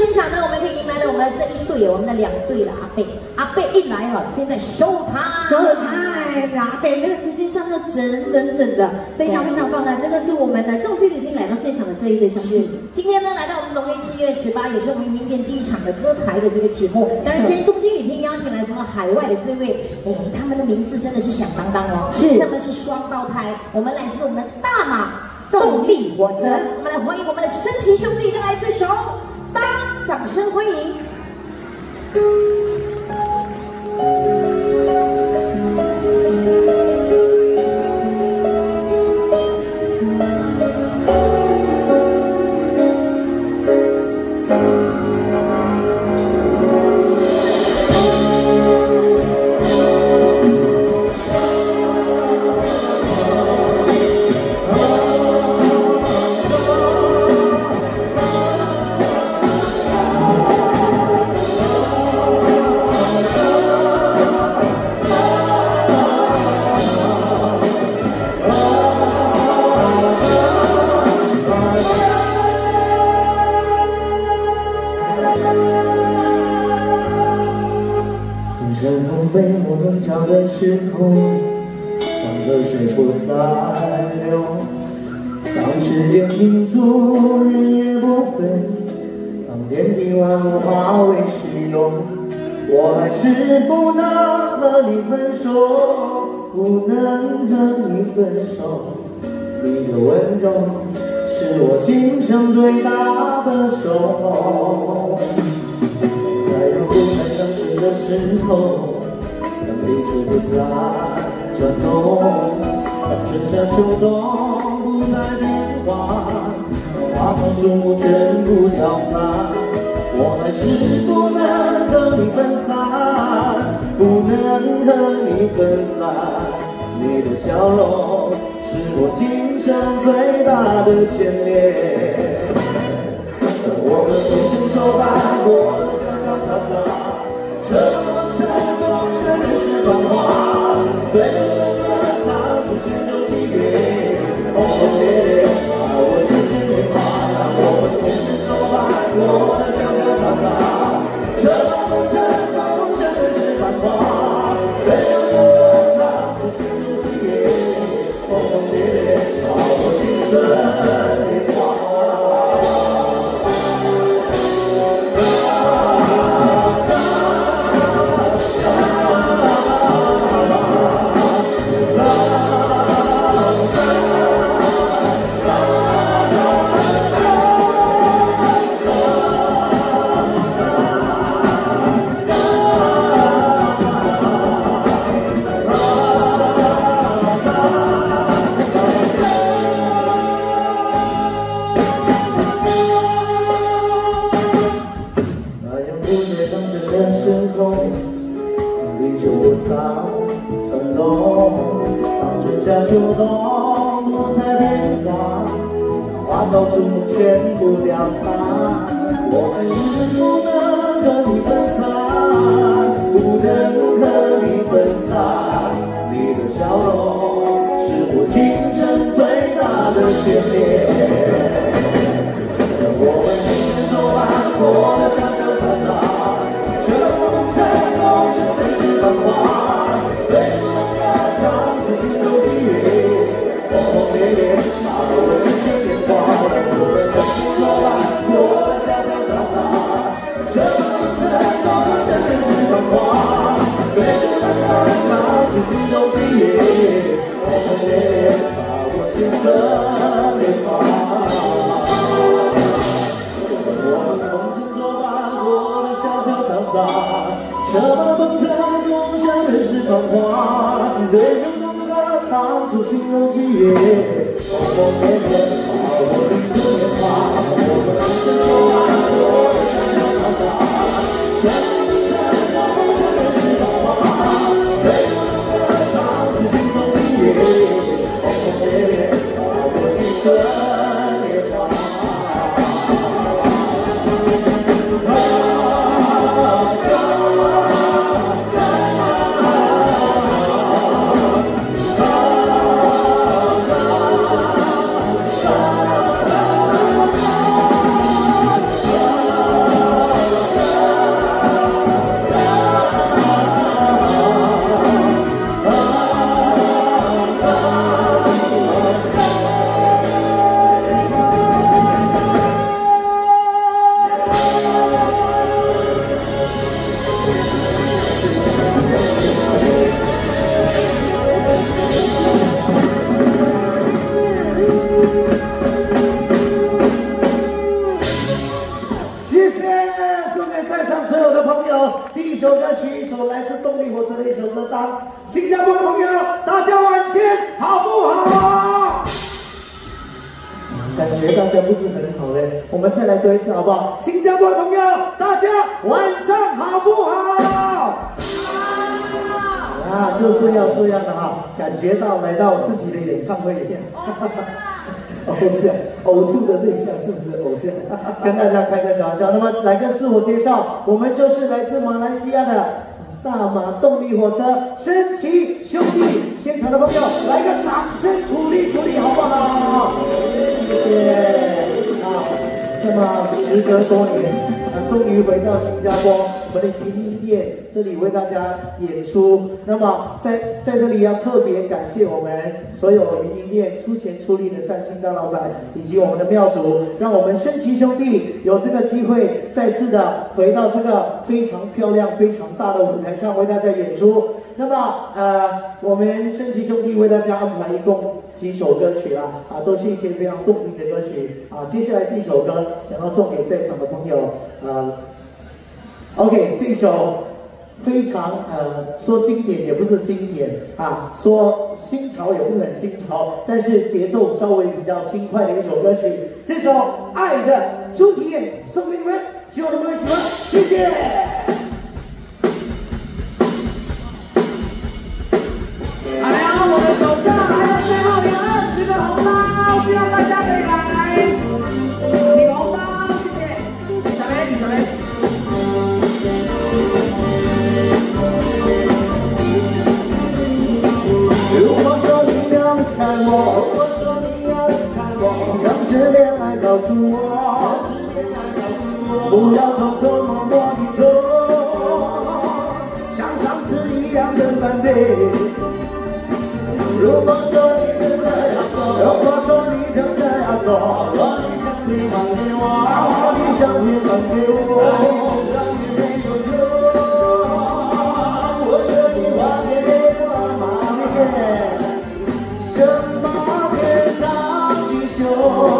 现场呢，我们可以迎来了我们的这一队，我们的两队了阿贝，阿贝一来哈，现在收台，收台，阿贝这个时间上的整整整的，非常非常棒的，真的是我们的重金礼厅来到现场的这一对兄弟。今天呢，来到我们农历七月十八，也是我们云店第一场的歌台的这个节目。当然，今天重金礼厅邀请来什么海外的这位，哎，他们的名字真的是响当当哦，是，他们是双胞胎，我们来自我们的大马。动力火车，我们来欢迎我们的神奇兄弟，带来这首《当》，掌声欢迎。时空，当河水不再流，当时间停住，日夜不飞，当天地万物化为虚有，我还是不能和你分手，不能和你分手。你的温柔是我今生最大的守候，在有不再相识的时候。地球不再转动，当春夏秋冬不再变化，当花草树木全部凋残，我还是不能和你分散，不能和你分散。你的笑容是我今生最大的眷恋。我们同肩走吧，过得潇潇洒洒，这么。繁华，对 Gracias. 策马奔腾共享人世繁华对酒当歌唱出心中喜悦。轰轰烈烈把握青春年我们红尘作伴活的潇洒在场所有的朋友。第一首歌曲，一首来自动力火车的一首歌，当新加坡的朋友，大家晚间好不好？感觉大家不是很好嘞，我们再来多一次好不好？新加坡的朋友，大家晚上好不好？啊，就是要这样的哈，感觉到来到自己的演唱会一样。偶像，呕吐的对象是不是偶像？跟大家开个小玩笑。那么来个自我介绍，我们就是来自马来西亚的大马动力火车神奇兄弟。现场的朋友，来个掌声鼓励鼓励，好不好？谢谢。啊，这么时隔多年。终于回到新加坡，我们的云音店这里为大家演出。那么在在这里要特别感谢我们所有云音店出钱出力的善心大老板，以及我们的庙主，让我们升旗兄弟有这个机会再次的回到这个非常漂亮、非常大的舞台上为大家演出。那么呃，我们升旗兄弟为大家安排一共。几首歌曲啦，啊，都是一些非常动听的歌曲啊。接下来这首歌想要送给在场的朋友，啊，OK，这首非常呃，说经典也不是经典啊，说新潮也不是很新潮，但是节奏稍微比较轻快的一首歌曲。这首《爱的初体验》送给你们，希望你们喜欢，谢谢。 어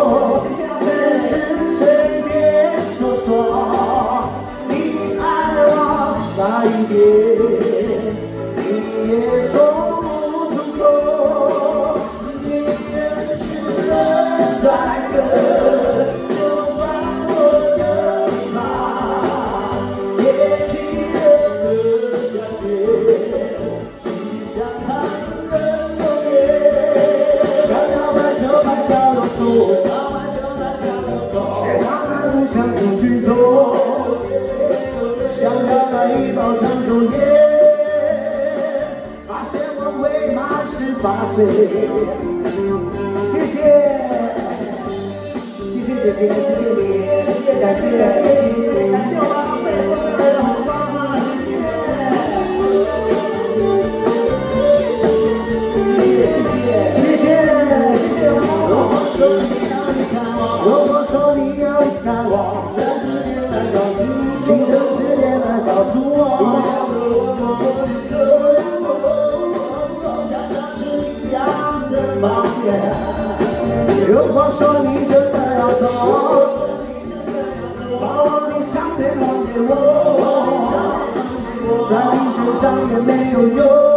谢谢，谢谢，姐姐，谢谢你，感谢，感谢我们阿贝送来的红包啊，谢谢，谢谢，谢谢，谢谢如果说你要离开我，如果说你要离开我，这时间来告诉如果说你真的要走，把我的相片还给我，在你身上也没有用。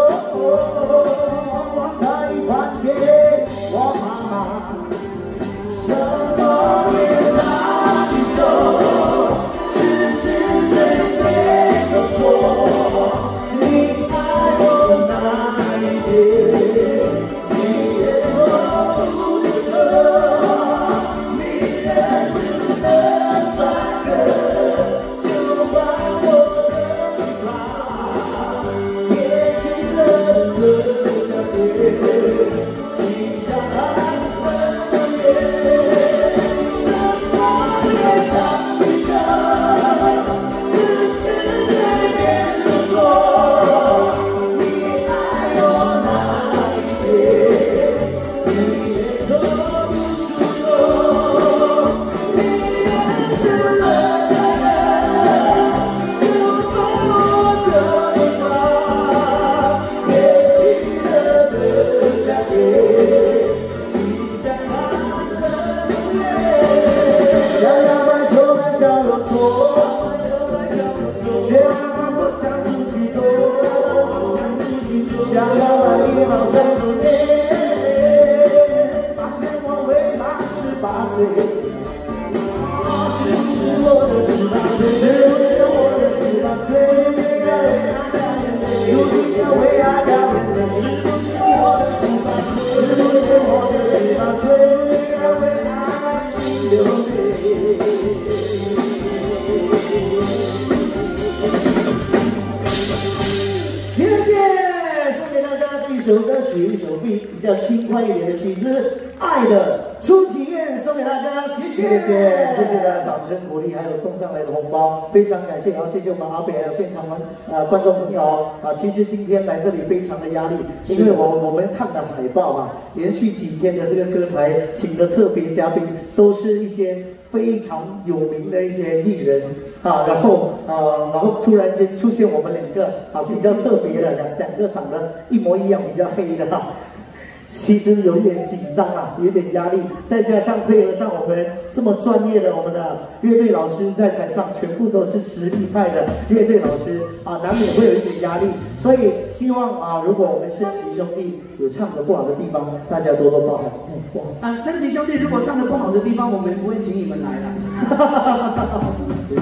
歌曲，一首比比较轻快一点的曲子，《爱的初体验》，送给大家，谢谢，谢谢，谢大家掌声鼓励，还有送上来的红包，非常感谢，然后谢谢我们阿北还有现场们呃观众朋友啊，其实今天来这里非常的压力，因为我我们看的海报啊，连续几天的这个歌台请的特别嘉宾都是一些非常有名的一些艺人啊，然后呃，然后突然间出现我们两个啊比较特别的两两个长得一模一样比较黑的哈、其实有一点紧张啊，有一点压力，再加上配合上我们这么专业的我们的乐队老师在台上，全部都是实力派的乐队老师啊，难免会有一点压力。所以希望啊，如果我们升旗兄弟有唱的不好的地方，大家多多包涵。嗯。啊，升旗兄弟如果唱的不好的地方，我们不会请你们来了，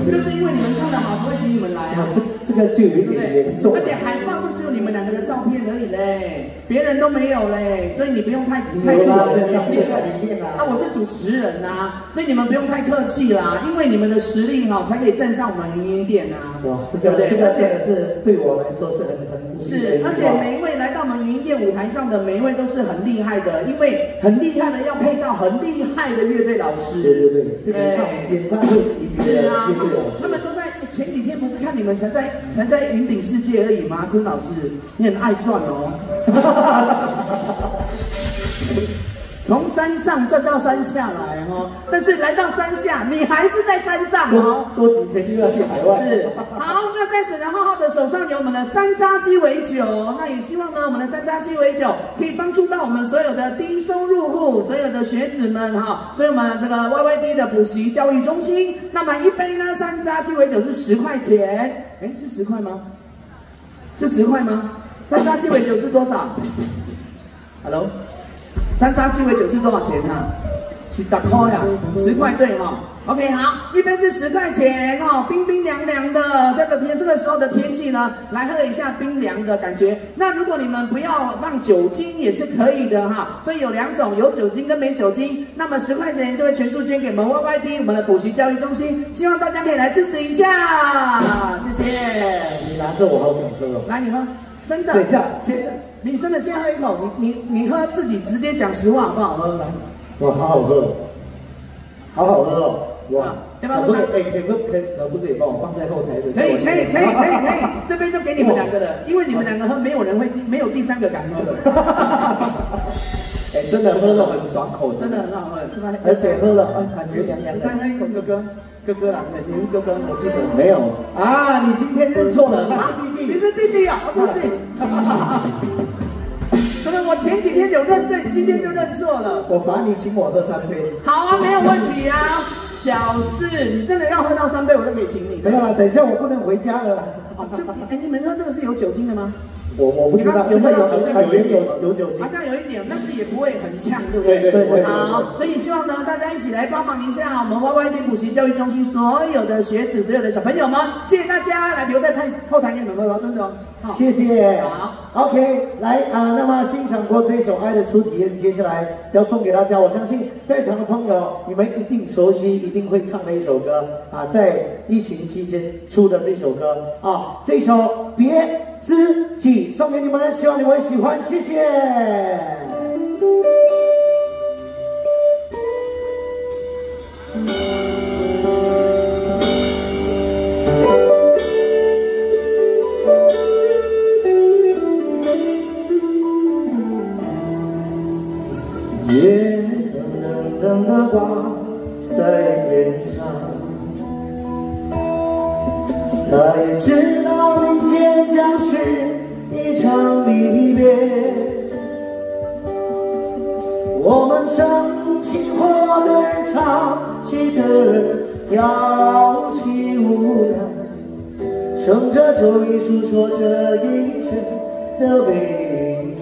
就是因为你们唱的好，才会请你们来啊。啊，这这个就有一点严重了。而且海报就只有你们两个的照片而已嘞，别人都没有嘞，所以你不用太太有啦，在客气上面在里面啊，啊。我是主持人呐、所以你们不用太客气啦，因为你们的实力哈、才可以站上我们云云店啊。哇，这个这个真的是对我来说是很很是而且每一位来到我们云音店舞台上的每一位都是很厉害的，因为很厉害的要配到很厉害的乐队老师。对对对，这个唱演唱会级别的是啊乐队老，师。前几天不是看你们才在才在云顶世界而已吗？坤老师，你很爱转哦。从山上站到山下来哦，但是来到山下，你还是在山上哦多。多几天就要去海外。是，好，那在此呢，浩浩的手上有我们的山楂鸡尾酒，那也希望呢，我们的山楂鸡尾酒可以帮助到我们所有的低收入户、所有的学子们哈，所以我们这个 YYD 的补习教育中心，那么一杯呢山楂鸡尾酒是十块钱，哎，是十块吗？是十块吗？山楂鸡尾酒是多少？Hello，山楂鸡尾酒是多少钱啊？是十块呀，十块对哈、OK，好，一杯是十块钱哦，冰冰凉凉的，这个天这个时候的天气呢，来喝一下冰凉的感觉。那如果你们不要放酒精也是可以的哈，所以有两种，有酒精跟没酒精。那么十块钱就会全数捐给我们 YYD 我们的补习教育中心，希望大家可以来支持一下，谢谢。你拿着我好想喝哦。来，你喝，真的。等一下，先你真的先喝一口，你你你喝自己直接讲实话好不好喝？来。哇，好好喝哦，好好喝哦。哇啊，要不要可不可以？喝哎，可不可以？可不可以帮我放在后台的？可以可以可以可以可以，这边就给你们两个了，因为你们两个喝，没有人会，没有第三个敢喝的，哎，真的喝了很爽口，真的很好喝，是吧？而且喝了，哎，感觉凉凉的再。喝一口，哥哥，哥哥啊，对，你是哥哥，我记得。没有啊，你今天认错了，啊那是弟弟。你是弟弟啊，对不起。真的，我前几天有认对，今天就认错了。我罚你请我喝三杯。好啊，没有问题啊，小事，你真的要喝到三杯，我就可以请你。没有了，等一下我不能回家了。哦，就哎，你们喝这个是有酒精的吗？我我不知道，有没有这个感觉有有酒精好。像有一点，但是也不会很呛，对不对对对对好，所以希望呢，大家一起来帮忙一下我们 YYD 补习教育中心所有的学子、所有的小朋友们，谢谢大家来留在台后台给你们喝，真的哦。好谢谢。好，OK，来啊、那么欣赏过这首《爱的初体验》，接下来要送给大家，我相信在场的朋友，你们一定熟悉、一定会唱的一首歌啊，在疫情期间出的这首歌啊，这首《别自己》送给你们，希望你们喜欢，谢谢。他也知道明天将是一场离别。我们唱起火堆，唱起歌，跳起舞来。撑着酒意诉说这一生的悲喜。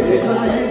来！